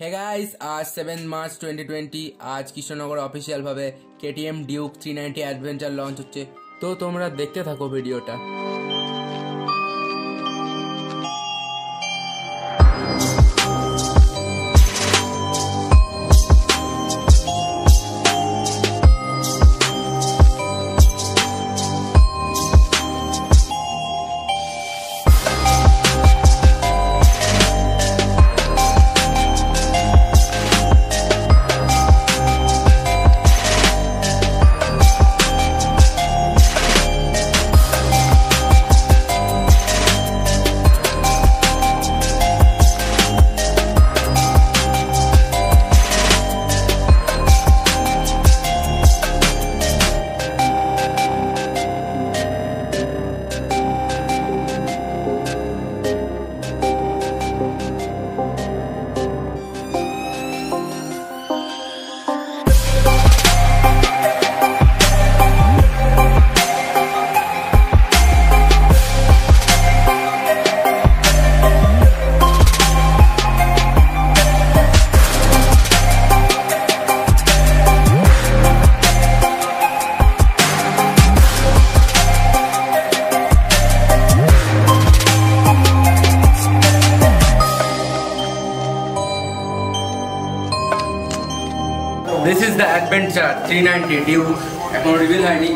হে guys আজ seven March twenty twenty আজ Krishnanagar official ভাবে KTM Duke three ninety adventure launch হচ্ছে তো তোমরা দেখতে থাকো ভিডিওটা this is the adventure three ninety Duke এখনো রিভিল হয়নি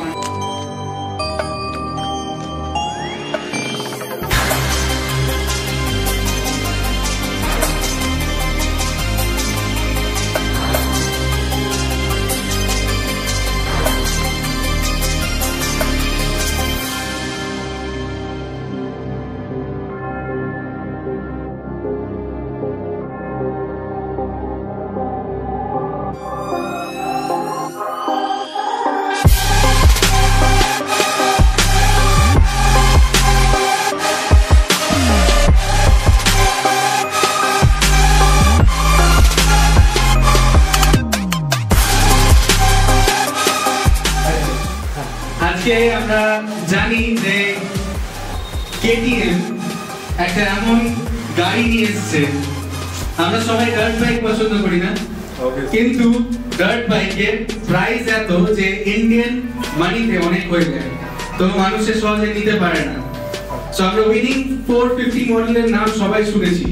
আমরা জানি যে কেটিএম একটা এমন গাড়ি নিয়ে এসেছে। আমরা সবাই ডার্ট বাইক পছন্দ করি না। কিন্তু ডার্ট বাইকের প্রাইস এত যে ইন্ডিয়ান মানিতে অনেক হয়ে যায়। তো মানুষের সহজে নিতে পারে না। সো আমরা উইনিং ফোর ফিফটি মডেলের নাম সবাই শুনেছি।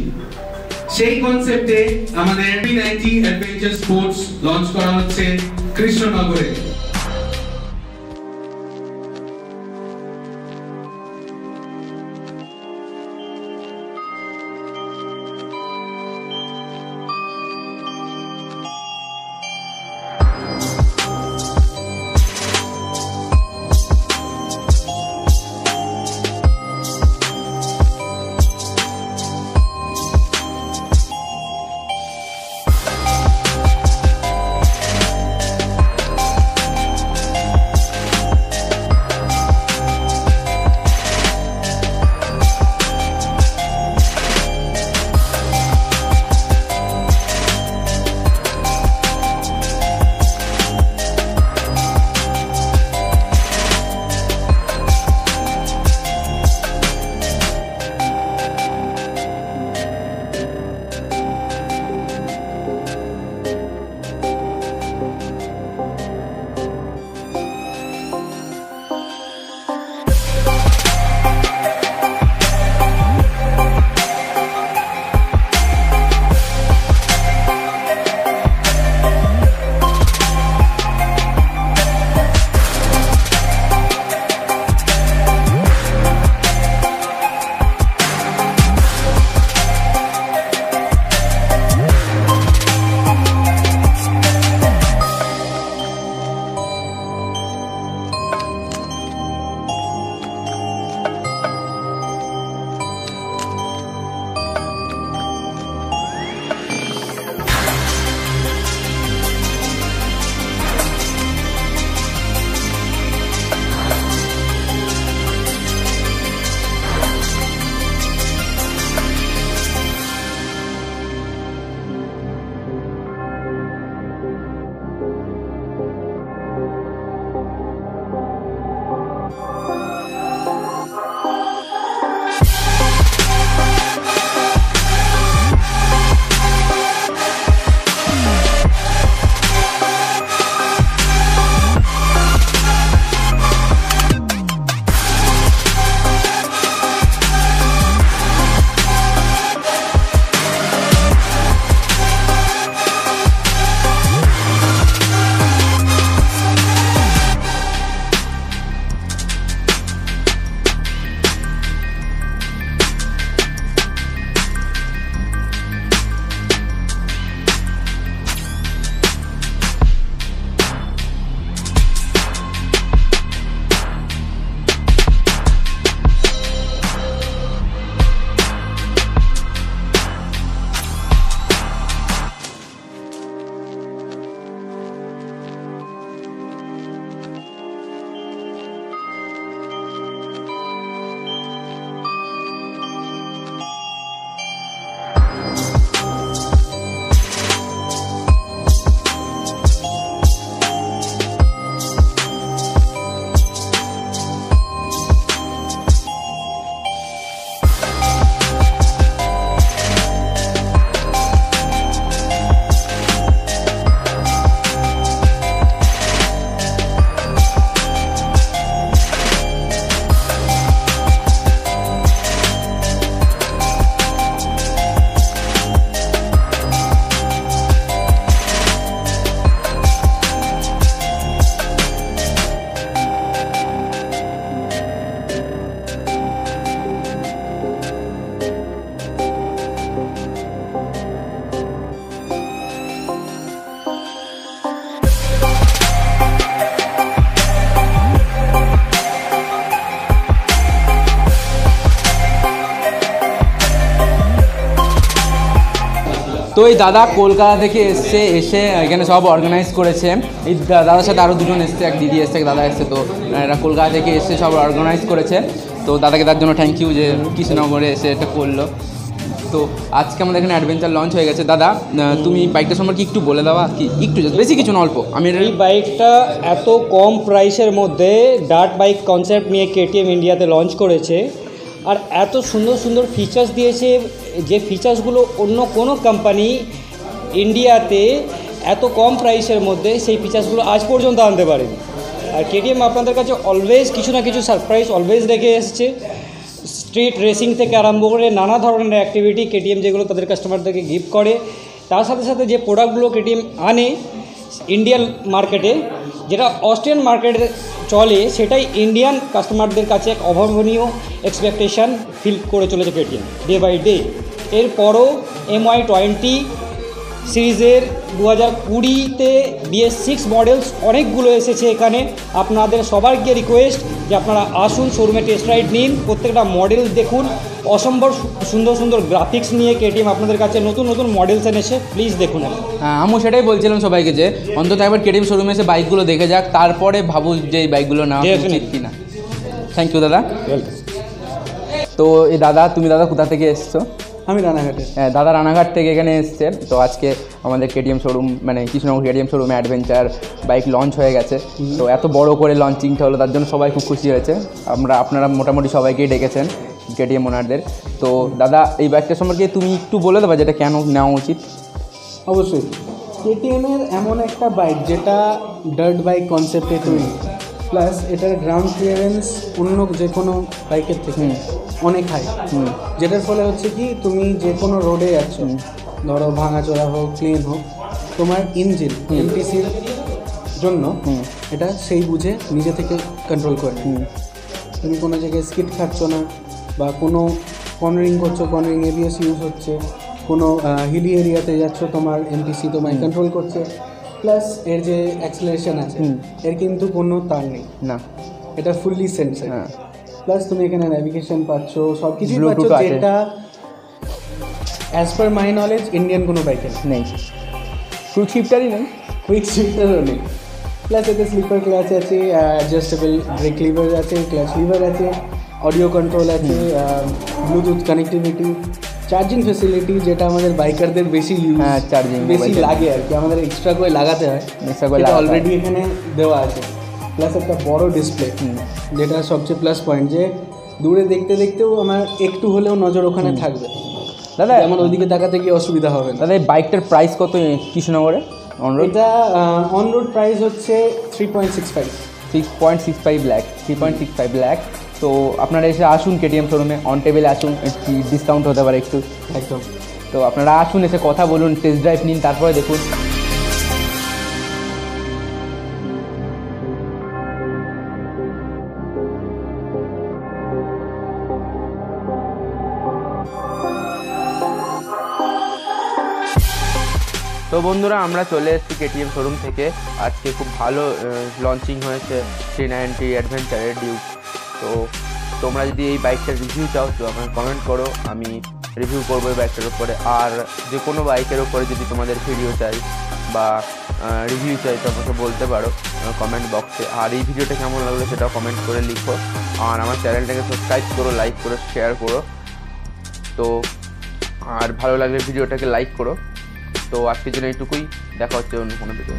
সেই কনসেপ্টে আমাদের নাইনটি অ্যাডভেঞ্চার স্পোর্টস লঞ্চ করা হচ্ছে কৃষ্ণনগরে। তো এই দাদা কলকাতা থেকে এসছে এসে এখানে সব অর্গানাইজ করেছে। এই দাদার সাথে আরও দুজন এসছে এক দিদি এসছে এক দাদা এসছে তো এরা কলকাতা থেকে এসে সব অর্গানাইজ করেছে। তো দাদাকে তার জন্য থ্যাংক ইউ যে কৃষ্ণনগরে এসে এটা করল। তো আজকে আমাদের এখানে অ্যাডভেঞ্চার লঞ্চ হয়ে গেছে। দাদা তুমি বাইকটা সম্পর্কে একটু বলে দেওয়া কি একটু বেশি কিছু না অল্প। আমি এই বাইকটা এত কম প্রাইসের মধ্যে ডার্ট বাইক কনসেপ্ট নিয়ে কেটিএম ইন্ডিয়াতে লঞ্চ করেছে। আর এত সুন্দর সুন্দর ফিচার্স দিয়েছে, যে ফিচার্সগুলো অন্য কোনো কোম্পানি ইন্ডিয়াতে এত কম প্রাইসের মধ্যে সেই ফিচার্সগুলো আজ পর্যন্ত আনতে পারেনি। আর কেটিএম আপনাদের কাছে অলওয়েজ কিছু না কিছু সারপ্রাইজ অলওয়েজ রেখে এসছে। স্ট্রিট রেসিং থেকে আরম্ভ করে নানা ধরনের অ্যাক্টিভিটি কেটিএম যেগুলো তাদের কাস্টমারদেরকে গিফট করে। তার সাথে সাথে যে প্রোডাক্টগুলো কেটিএম আনে ইন্ডিয়ান মার্কেটে যেটা অস্ট্রিয়ান মার্কেটে চলে, সেটাই ইন্ডিয়ান কাস্টমারদের কাছে এক অভাবনীয় এক্সপেকটেশন ফিল করে চলেছে পেটিএম ডে বাই ডে এরপরও এমআই টোয়েন্টি সিরিজের দু হাজার কুড়িতে বিএস সিক্স মডেলস অনেকগুলো এসেছে এখানে। আপনাদের সবাইকে রিকোয়েস্ট যে আপনারা আসুন শোরুমে টেস্ট রাইড নিন। প্রত্যেকটা মডেল দেখুন। অসম্ভব সুন্দর সুন্দর গ্রাফিক্স নিয়ে কেটিএম আপনাদের কাছে নতুন নতুন মডেলস এনেছে প্লিজ দেখুন। হ্যাঁ আমি সেটাই বলছিলাম সবাইকে যে অন্তত একবার কেটিএম শোরুমে এসে বাইকগুলো দেখে যাক তারপরে ভাবু যে এই বাইকগুলো না. কিনা। থ্যাংক ইউ দাদা। তো এই দাদা তুমি দাদা কোথা থেকে এসছো? আমি রানাঘাটে হ্যাঁ দাদা রানাঘাট থেকে এখানে এসছে। তো আজকে আমাদের কেটিএম শোরুম মানে কৃষ্ণনগর কেটিএম শোরুমে অ্যাডভেঞ্চার বাইক লঞ্চ হয়ে গেছে। তো এত বড় করে লঞ্চিংটা হলো তার জন্য সবাই খুব খুশি হয়েছে। আমরা আপনারা মোটামুটি সবাইকেই ডেকেছেন কেটিএম ওনারদের তো দাদা এই বাইকটা সম্পর্কে তুমি একটু বলে দেবা যেটা কেন নেওয়া উচিত? অবশ্যই। কেটিএমের এমন একটা বাইক যেটা ডার্ট বাইক কনসেপ্টে তৈরি। প্লাস এটার গ্রাউন্ড ক্লিয়ারেন্স অন্য যে কোনো বাইকের থেকে অনেক হাই যেটার ফলে হচ্ছে কি তুমি যে কোনো রোডে যাচ্ছ ধরো ভাঙাচোরা হোক ক্লিন হোক তোমার ইঞ্জিন এমটিসির জন্য এটা সেই বুঝে নিজে থেকে কন্ট্রোল করে। তুমি কোনো জায়গায় স্কিট খাচ্ছ না বা কোনো কর্নারিং করছ কর্নারিং এবিএস ইউজ হচ্ছে কোনো হিলি এরিয়াতে যাচ্ছ তোমার এমপিসি তোমায় কন্ট্রোল করছে প্লাস এর যে অ্যাক্সিলারেশন আছে এর কিন্তু কোনো তার নেই। না। এটা ফুললি সেন্সার। প্লাস তুমি এখানে ন্যাভিগেশন পাচ্ছ সব কিছুই পাচ্ছ যেটা as per my knowledge Indian কোনো বাইকে নেই। ক্রুজ শিফটারই নেই? কুইক শিফটারও নেই। প্লাস এতে স্লিপার ক্লাচ আছে অ্যাডজাস্টেবল ব্রেক লিভার আছে ক্লাচ লিভার আছে অডিও কন্ট্রোল আছে ব্লুটুথ কানেক্টিভিটি চার্জিং ফেসিলিটি যেটা আমাদের বাইকারদের বেশি ইউজ হ্যাঁ, charging বেশি লাগে আর কি আমাদের এক্সট্রা করে লাগাতে হয়। Extra করে। অলরেডি এখানে দেওয়া আছে। প্লাস একটা বড় ডিসপ্লে যেটা সবচেয়ে প্লাস পয়েন্ট যে দূরে দেখতে দেখতেও আমার একটু হলেও নজর ওখানে থাকবে। দাদা যেমন ওইদিকে তাকাতে গিয়ে অসুবিধা হবে না। দাদা এই বাইকটার প্রাইস কত কৃষ্ণনগরে? অনরোড এটা অন রোড প্রাইস হচ্ছে three point six five six point six five lakh three point six five lakh তো আপনারা এসে আসুন কেটিএম শোরুমে অন টেবিলে আসুন একটু ডিসকাউন্ট হতে পারে একটু। একদম। তো আপনারা আসুন এসে কথা বলুন টেস্ট ড্রাইভ নিন তারপরে দেখুন। তো বন্ধুরা আমরা চলে এসেছি কেটিএম শোরুম থেকে। আজকে খুব ভালো লঞ্চিং হয়েছে থ্রি নাইনটি অ্যাডভেঞ্চারের ডিউক তো তোমরা যদি এই বাইকটার রিভিউ চাও, তো আমাকে কমেন্ট করো, আমি রিভিউ করব এই বাইকটার উপরে। আর যে কোনো বাইকের উপরে যদি তোমাদের ভিডিও চাই বা রিভিউ চাই, তো আমাকে বলতে পারো কমেন্ট বক্সে আর এই ভিডিওটা কেমন লাগল সেটাও কমেন্ট করে লিখো। আর আমার চ্যানেলটাকে সাবস্ক্রাইব করো লাইক করো শেয়ার করো। তো, আর ভালো লাগলে ভিডিওটাকে লাইক করো। তো আজকের জন্য এইটুকুই। দেখা হচ্ছে অন্য কোনো ভিডিও